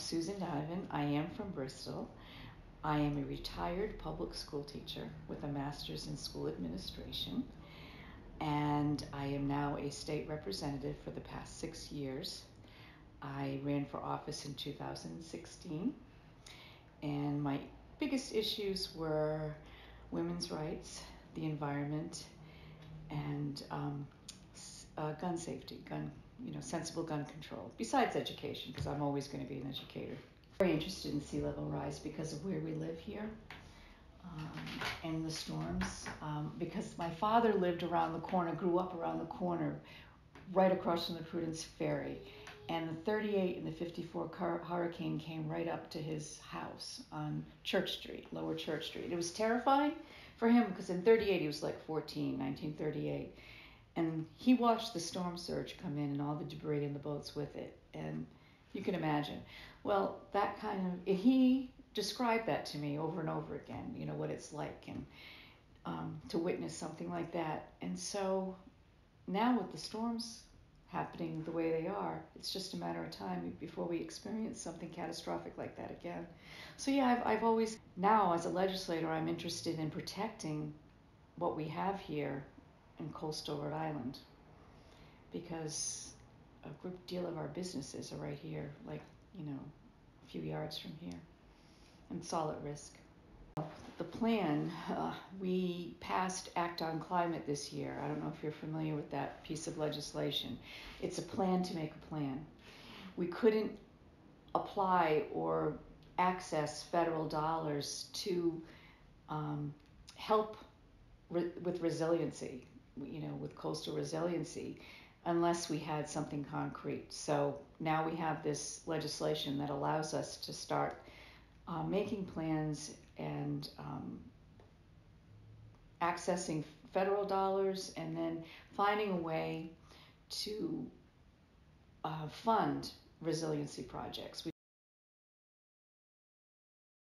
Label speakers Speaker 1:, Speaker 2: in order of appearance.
Speaker 1: Susan Donovan. I am from Bristol. I am a retired public school teacher with a master's in school administration. And I am now a state representative for the past six years. I ran for office in 2016. And my biggest issues were women's rights, the environment, and um, uh, gun safety, gun, you know, sensible gun control. Besides education, because I'm always going to be an educator. Very interested in sea level rise because of where we live here. Um, and the storms, um, because my father lived around the corner, grew up around the corner, right across from the Prudence Ferry, and the 38 and the 54 car- hurricane came right up to his house on Church Street, Lower Church Street. It was terrifying for him because in 38 he was like 14, 1938. And he watched the storm surge come in and all the debris and the boats with it. And you can imagine. Well, that kind of, he described that to me over and over again, you know, what it's like and um, to witness something like that. And so now with the storms happening the way they are, it's just a matter of time before we experience something catastrophic like that again. So, yeah, I've, I've always, now as a legislator, I'm interested in protecting what we have here in coastal Rhode Island because a good deal of our businesses are right here, like, you know, a few yards from here, and it's all at risk the plan, uh, we passed Act on Climate this year. I don't know if you're familiar with that piece of legislation. It's a plan to make a plan. We couldn't apply or access federal dollars to um, help re- with resiliency, you know, with coastal resiliency, unless we had something concrete. So now we have this legislation that allows us to start uh, making plans and um, accessing federal dollars and then finding a way to uh, fund resiliency projects. We